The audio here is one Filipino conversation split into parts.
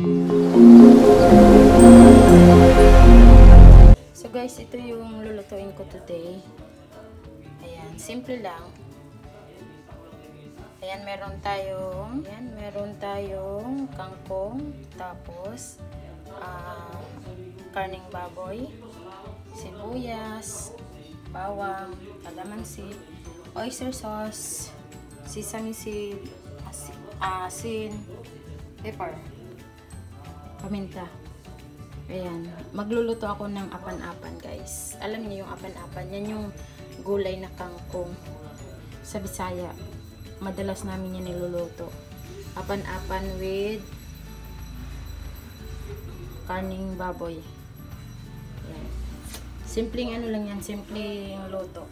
So guys, ito yung lulutuin ko today. Ayan, simple lang. Ayan, meron tayong, ayan, meron tayong kangkong, tapos ah, karning baboy, sibuyas, bawang, kalamansi, oyster sauce, sesame seed, asin, asin pepper, paminta. Ayan, magluluto ako ng apan-apan guys. Alam niyo yung apan-apan, yan yung gulay na kangkong sa Bisaya. Madalas namin yan niluluto. Apan-apan with karning baboy. Ayan. Simpleng ano lang yan, simpleng luto.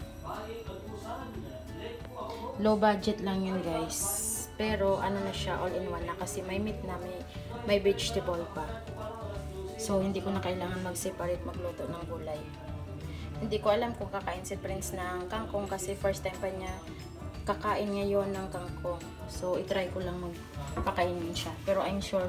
Low budget lang yun guys. Pero ano na siya, all in one na kasi may meat na, may, may vegetable pa. So, hindi ko na kailangan mag-separate magluto ng gulay. Hindi ko alam kung kakain si Prince ng kangkong kasi first time pa niya kakain ngayon ng kangkong. So, itry ko lang magpakainin siya. Pero I'm sure